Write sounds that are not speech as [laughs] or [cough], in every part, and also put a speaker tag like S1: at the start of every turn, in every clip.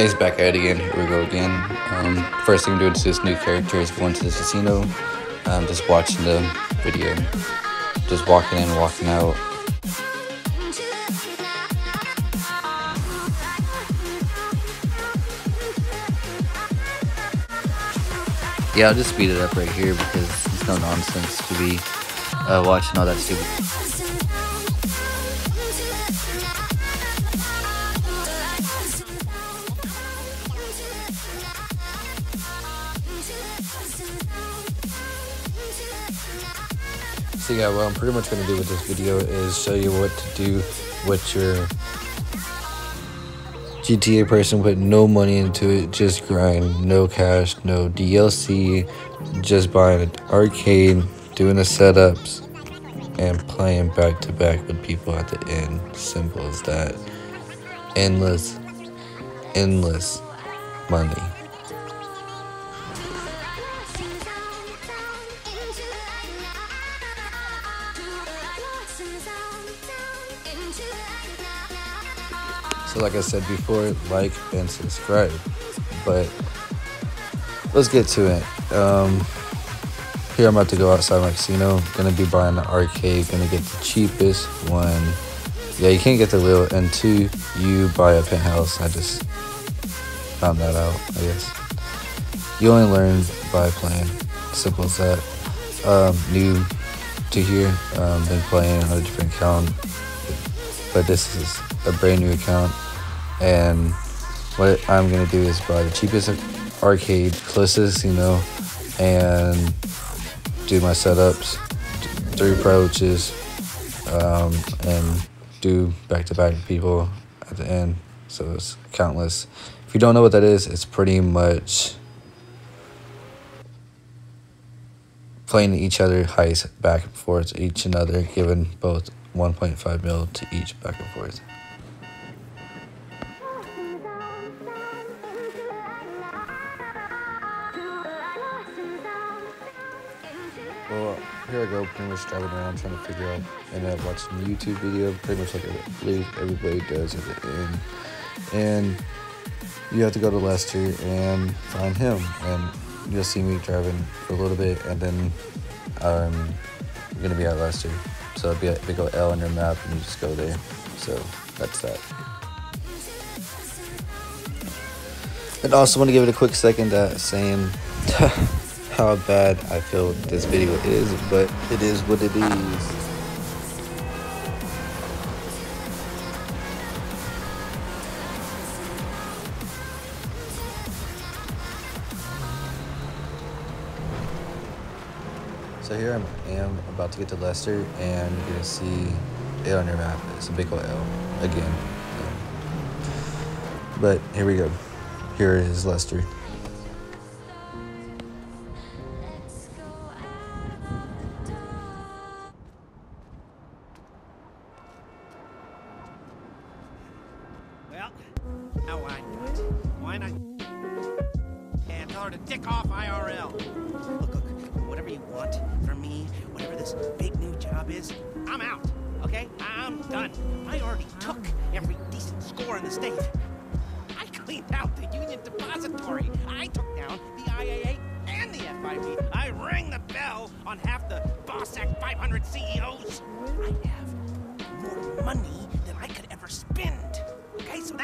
S1: Guys, back at it again. Here we go again. Um, first thing I'm doing is this new character is going to the casino. Um, just watching the video. Just walking in, walking out. Yeah, I'll just speed it up right here because it's no nonsense to be uh, watching all that stupid. So yeah, what I'm pretty much going to do with this video is show you what to do with your GTA person put no money into it, just grind, no cash, no DLC, just buying an arcade, doing the setups, and playing back to back with people at the end. Simple as that. Endless, endless money. Like I said before, like and subscribe. But let's get to it. Um, here I'm about to go outside my casino. Gonna be buying the arcade. Gonna get the cheapest one. Yeah, you can't get the little and two. You buy a penthouse. I just found that out. I guess you only learn by playing. Simple as that. Um, new to here. Um, been playing on a different account, but this is a brand new account and what I'm gonna do is buy the cheapest arcade closest you know and do my setups three approaches um, and do back-to-back people at the end. So it's countless. If you don't know what that is it's pretty much playing each other heist back and forth each another giving both 1.5 mil to each back and forth Well, here I go, pretty much driving around trying to figure out, and I watched a YouTube video, pretty much like I believe everybody does at the end. And you have to go to Lester and find him, and you'll see me driving for a little bit, and then I'm gonna be at Lester. So it'll be a big old L on your map, and you just go there. So that's that. And also want to give it a quick second at saying [laughs] how bad I feel this video is, but it is what it is. So here I am about to get to Lester and you're gonna see it on your map. It's a big old L again. But here we go. Here is Lester.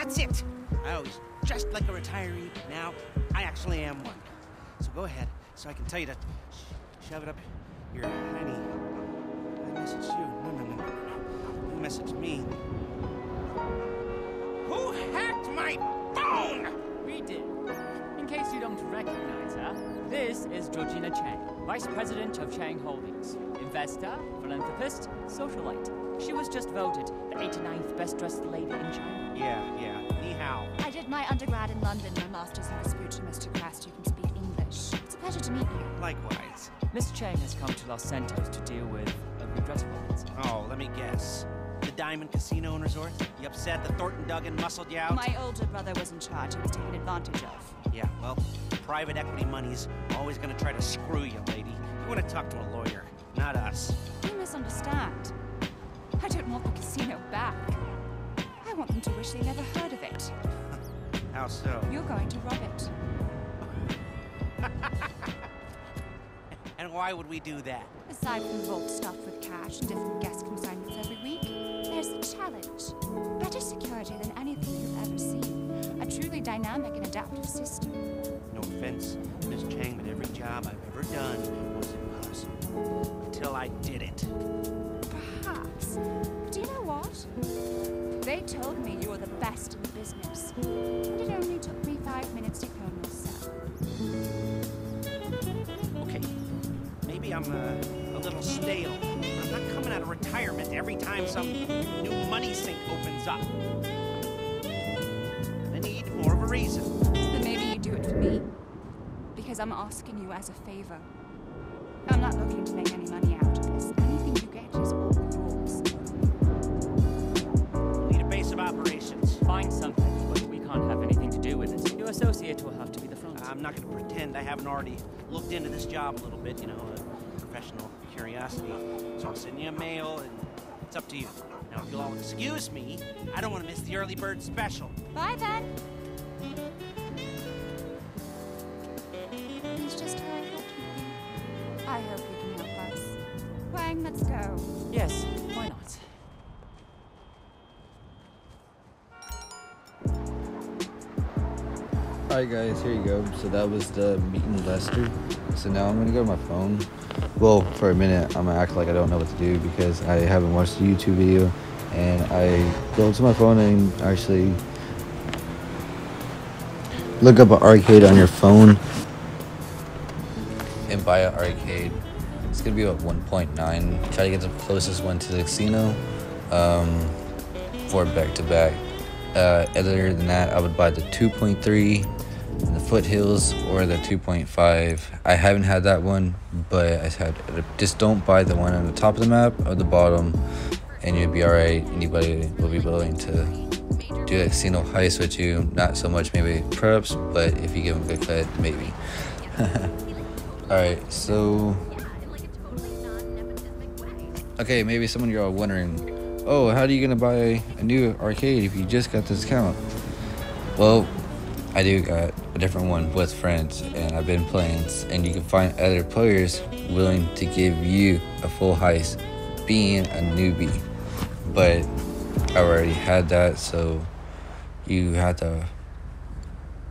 S2: That's it. I was just like a retiree. Now I actually am one. So go ahead, so I can tell you to sh- shove it up your honey. I messaged you. No, no, no, no, no. You messaged me. Who hacked my phone?
S3: We did. In case you don't recognize her, this is Georgina Cheng, Vice President of Cheng Holdings. Investor, philanthropist, socialite. She was just voted the 89th best dressed lady in China.
S2: Yeah, yeah. Ni hao.
S4: I did my undergrad in London, my master's in Vespucci, Mr. Crest. You can speak English. It's a pleasure to meet you.
S2: Likewise.
S3: Miss Cheng has come to Los Santos to deal with a redressal policy.
S2: Oh, let me guess. The Diamond Casino and Resort? You upset that Thornton Duggan muscled you out?
S4: My older brother was in charge. He was taken advantage of.
S2: Yeah, well, private equity money's always gonna try to screw you, lady. You wanna talk to a lawyer, not us.
S4: You misunderstand. I don't want the casino back. I want them to wish they never heard of it.
S2: How so?
S4: You're going to rob it. [laughs]
S2: And why would we do that?
S4: Aside from vault stuffed with cash and different guest consignments every week, there's the challenge. Better security than anything you've ever seen. A truly dynamic and adaptive system.
S2: No offense, Miss Cheng, but every job I've ever done was. Until I did it.
S4: Perhaps. Do you know what? They told me you were the best in the business. And it only took me five minutes to clone yourself.
S2: Okay, maybe I'm uh, a little stale. I'm not coming out of retirement every time some new money sink opens up. I need more of a reason.
S4: Then maybe you do it for me. Because I'm asking you as a favor. I'm not looking to make any money out of this. Anything you get is all yours.
S2: Need a base of operations.
S3: Find something, but we can't have anything to do with it. Your associate will have to be the front.
S2: I'm not going to pretend I haven't already looked into this job a little bit, you know, a professional curiosity. So I'll send you a mail, and it's up to you. Now, if you'll all excuse me, I don't want to miss the early bird special.
S4: Bye then. Wang, let's go.
S3: Yes, why not?
S1: Alright guys, here you go. So that was the meeting Lester. So now I'm gonna go to my phone. Well, for a minute, I'm gonna act like I don't know what to do because I haven't watched the YouTube video. And I go to my phone and actually look up an arcade on your phone and buy an arcade. It's gonna be about 1.9. Try to get the closest one to the casino um, for back to back. Uh, other than that, I would buy the 2.3, the foothills, or the 2.5. I haven't had that one, but I had just don't buy the one on the top of the map or the bottom, and you'll be alright. Anybody will be willing to do a casino heist with you. Not so much maybe preps, but if you give them a good cut, maybe. [laughs] alright, so. Okay, maybe some of you are wondering, oh, how are you gonna buy a new arcade if you just got this account? Well, I do got a different one with friends, and I've been playing, and you can find other players willing to give you a full heist, being a newbie. But I already had that, so you had to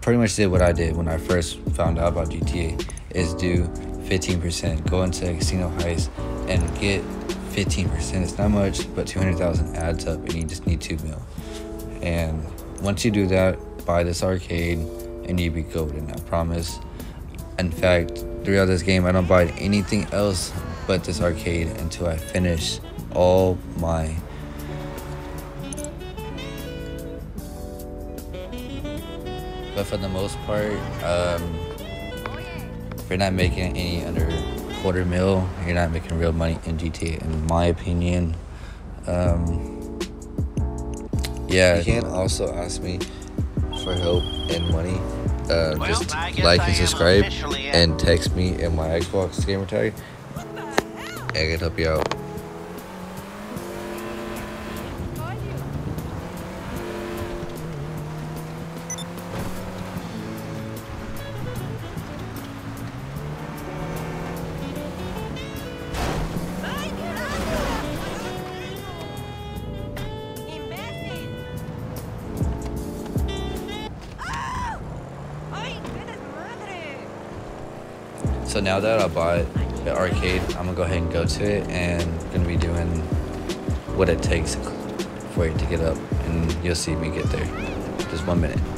S1: pretty much did what I did when I first found out about GTA is do 15%, go into a casino heist and get 15%. It's not much, but 200,000 adds up and you just need 2 mil. And once you do that, buy this arcade and you be golden, I promise. In fact, throughout this game, I don't buy anything else but this arcade until I finish all my but for the most part, um, you're not making any under quarter mil, you're not making real money in GTA, in my opinion. Um, yeah, you can also ask me for help and money. Uh,
S2: Well,
S1: just like
S2: I
S1: and subscribe and text me in my Xbox gamer tag. I can help you out. Now that I bought the arcade, I'm gonna go ahead and go to it and gonna be doing what it takes for it to get up, and you'll see me get there. Just one minute.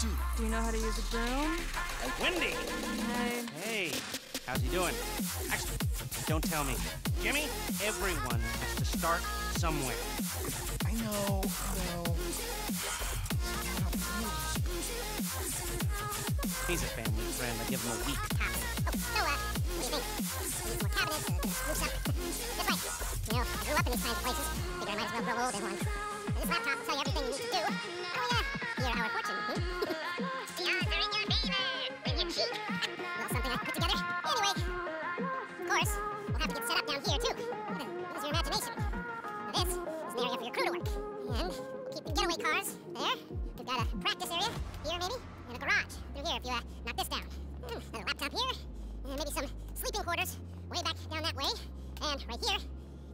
S5: To do.
S6: Do you know how to use a broom?
S2: Wendy!
S6: Hey.
S2: Hey, how's he doing? Actually, don't tell me. Jimmy, everyone has to start somewhere.
S5: I know, I know.
S2: He's a family friend. I give him a week.
S7: So, [laughs] uh, what do you think? We need some more cabinets, uh, roof up. That's right. You know, I grew up in these kinds of places. Figure I might as well grow old in one. And this laptop will tell you everything you need to do. How do hear our fortune? Hmm? Got a practice area here, maybe, and a garage through here if you uh, knock this down. Hmm, Another laptop here, and maybe some sleeping quarters way back down that way. And right here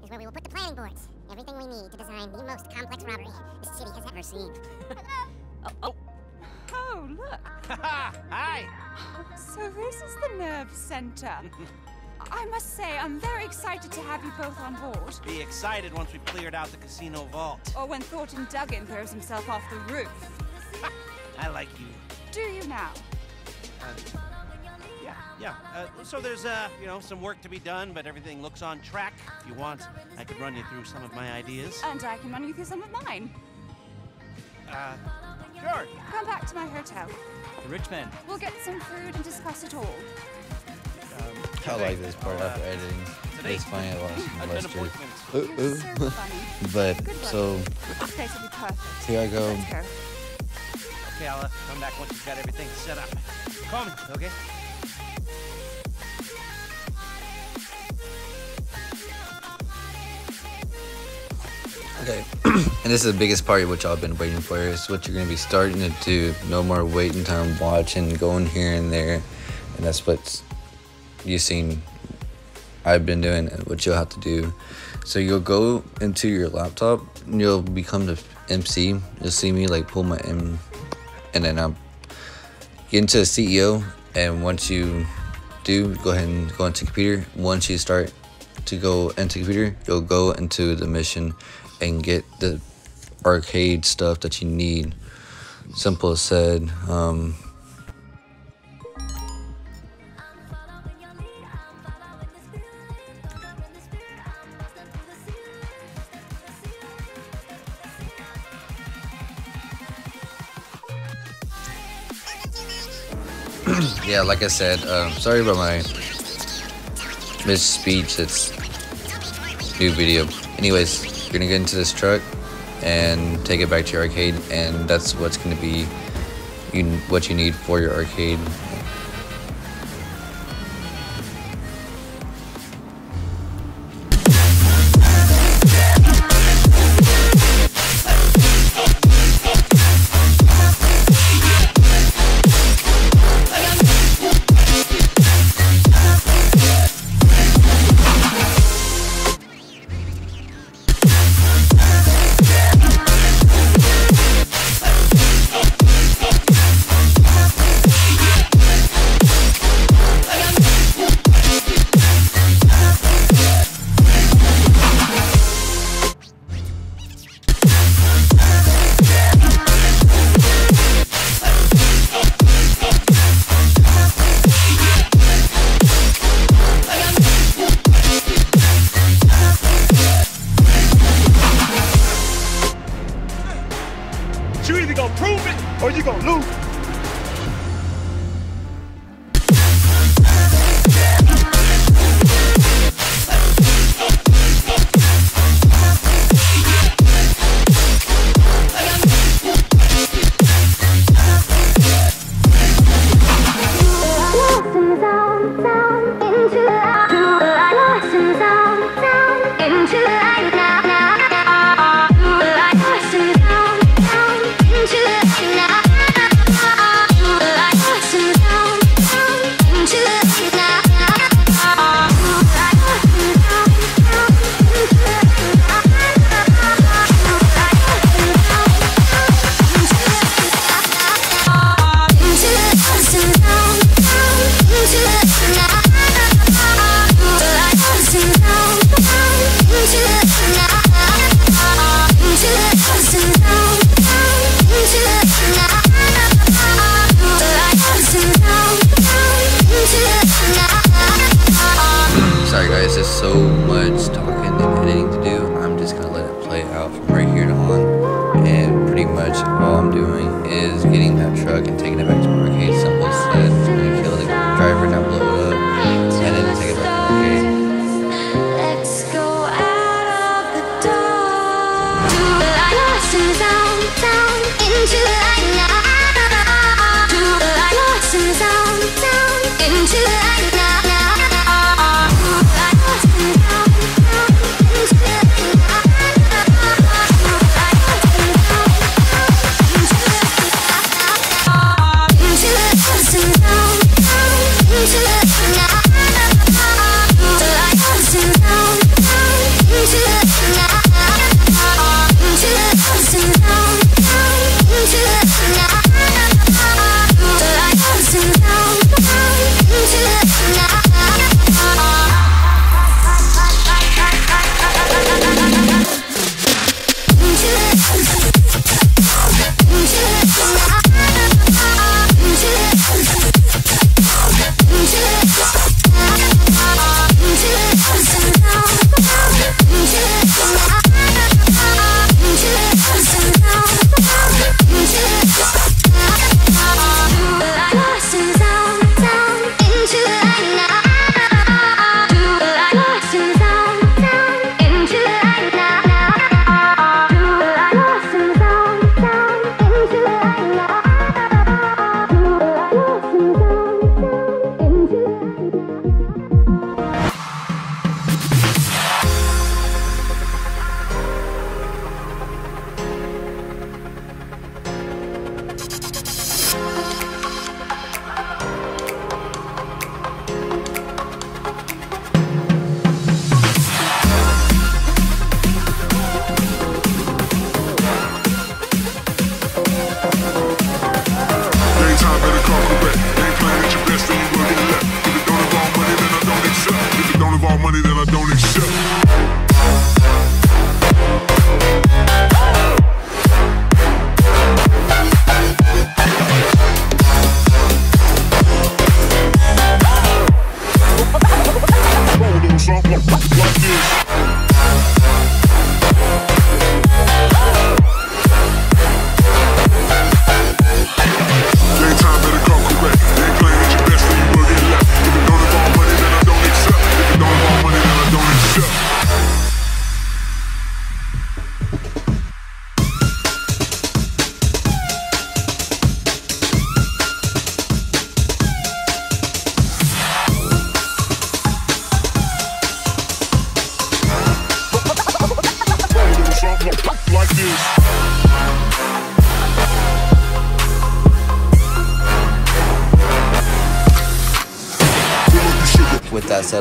S7: is where we will put the planning boards. Everything we need to design the most complex robbery this city has ever seen. Hello?
S4: oh, oh. Oh, look. [laughs]
S2: Hi!
S4: So this is the nerve center. I must say, I'm very excited to have you both on board.
S2: Be excited once we've cleared out the casino vault.
S4: Or when Thornton Duggan throws himself off the roof.
S2: I like you.
S4: Do you now?
S2: Uh, yeah, yeah. Uh, so there's, uh, you know, some work to be done, but everything looks on track. If you want, I could run you through some of my ideas.
S4: And I can run you through some of mine.
S2: Uh, sure.
S4: Come back to my hotel.
S3: The rich man.
S4: We'll get some food and discuss it all.
S1: I like this part
S2: Uh,
S1: after editing. It's funny I watched
S2: An
S1: Lester.
S2: appointment.
S1: Ooh, ooh.
S4: so.
S1: But so
S4: This place will be perfect.
S1: here I go.
S2: Okay, I'll uh, come back once you've got everything set up. Call me, okay?
S1: Okay, [clears throat] and this is the biggest part of what y'all been waiting for. Is what you're gonna be starting to do. No more waiting time, watching, going here and there, and that's what you've seen. I've been doing and what you'll have to do. So you'll go into your laptop, and you'll become the MC. You'll see me like pull my M, and then I'm get into the CEO. And once you do, go ahead and go into computer. Once you start to go into computer, you'll go into the mission and get the arcade stuff that you need. Simple as said. Um, [clears throat] yeah, like I said, um, sorry about my misspeech. It's new video. Anyways, you're gonna get into this truck and take it back to your arcade, and that's what's gonna be you what you need for your arcade.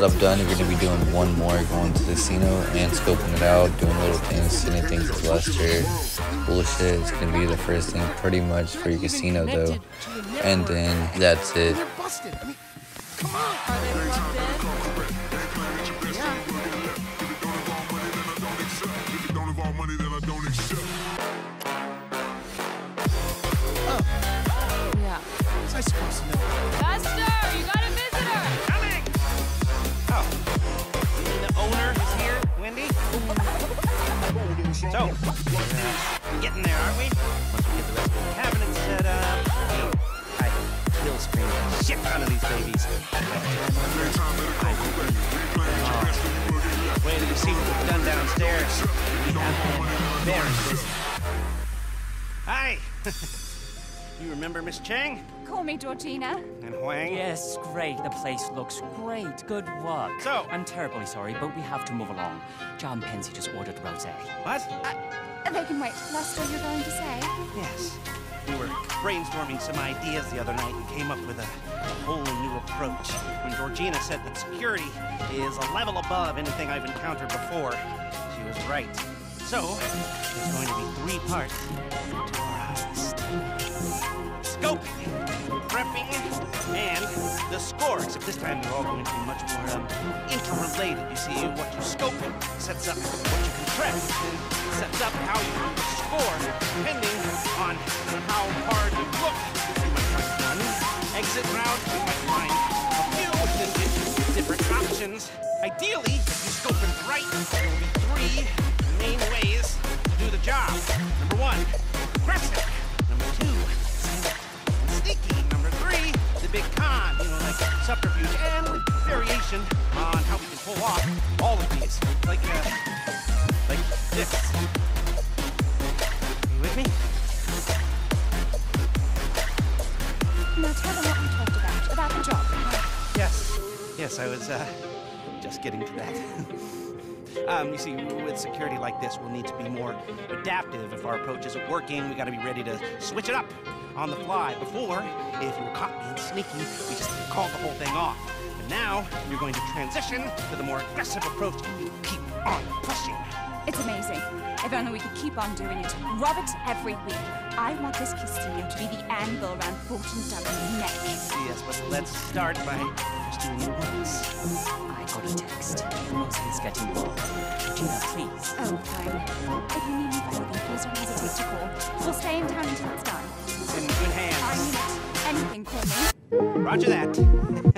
S1: Setup done, you're gonna be doing one more, going to the casino and scoping it out, doing little things, sending things to Lester, bullshit. It's gonna be the first thing pretty much for your casino though. And then that's it.
S4: Call Georgina.
S2: And Huang?
S3: Yes, great. The place looks great. Good work.
S2: So-
S3: I'm terribly sorry, but we have to move along. John Pensy just ordered rosé.
S2: What?
S4: Uh, they can wait. Lester, you're going to say?
S2: Yes. We were brainstorming some ideas the other night and came up with a, a wholly new approach. When Georgina said that security is a level above anything I've encountered before, she was right. So, there's going to be three parts to our heist. Scoping, and the score. Except this time they're all going to be much more um, interrelated. You see, what you scope sets up what you can prep, and sets up how you score, depending on how hard you look. You might find one exit route, you might find a few different options. Ideally, if you scope it right, there will be three main ways to do the job. Number one, aggressive. Number two, sneaky. The big con, you know, like subterfuge, and variation on how we can pull off all of these. Like, uh, like this. You with me?
S4: Now tell them what we talked about, about the job.
S2: Yes, yes, I was uh, just getting to that. [laughs] um, you see, with security like this, we'll need to be more adaptive. If our approach isn't working, we got to be ready to switch it up on the fly. Before, if you were caught being sneaky, we just called the whole thing off. But now, we're going to transition to the more aggressive approach. And keep on pushing.
S4: It's amazing. If only we could keep on doing it. Rub it every week. I want this castillo to be the anvil around Fulton W's neck.
S2: Yes, but let's start by just doing it once.
S3: I got a text. Mostly's getting involved. Regina, please.
S4: Oh, fine. If you need me for anything, please don't hesitate to call. We'll stay in town until it's done.
S2: It's in good
S4: I
S2: hands.
S4: mean it. Anything, call me.
S2: Roger that.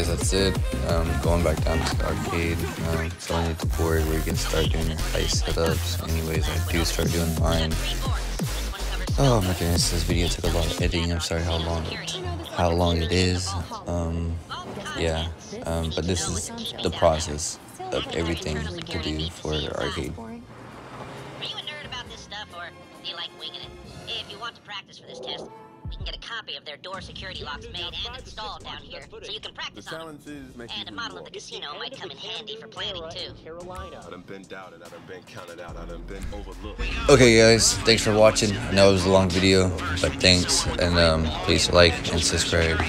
S1: Guys, that's it. Um, going back down to the arcade, um, going to the board where you can start doing your heist setups. Anyways, I do start doing mine. Oh my goodness, this video took a lot of editing. I'm sorry how long it, how long it is. Um, yeah, um, but this is the process of everything to do for arcade.
S8: Are you a nerd about this stuff, or do you like winging it? If you want to practice for this test, can get a copy of their door security locks made and installed down here, so you can practice the on them. And a model of the casino might come in handy for planning, too.
S1: Okay, guys, thanks for watching. I know it was a long video, but thanks, and um, please like and subscribe.